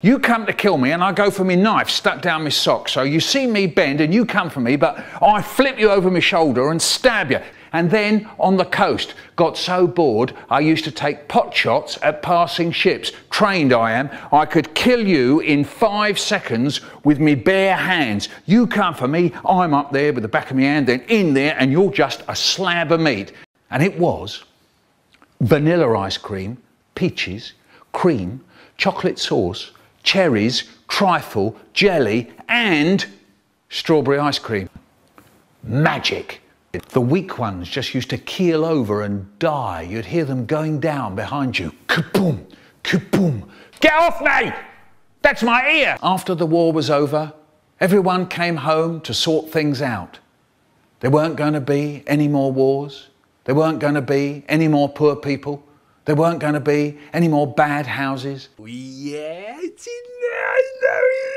You come to kill me and I go for my knife stuck down my sock. So you see me bend and you come for me, but I flip you over my shoulder and stab you. And then on the coast, got so bored, I used to take pot shots at passing ships. Trained I am. I could kill you in five seconds with me bare hands. You come for me, I'm up there with the back of my hand, then in there, and you're just a slab of meat. And it was vanilla ice cream, peaches, cream, chocolate sauce, cherries, trifle, jelly, and strawberry ice cream. Magic. The weak ones just used to keel over and die. You'd hear them going down behind you. Kaboom! Kaboom! Get off me! That's my ear! After the war was over, everyone came home to sort things out. There weren't going to be any more wars. There weren't going to be any more poor people. There weren't going to be any more bad houses. Yeah, in there.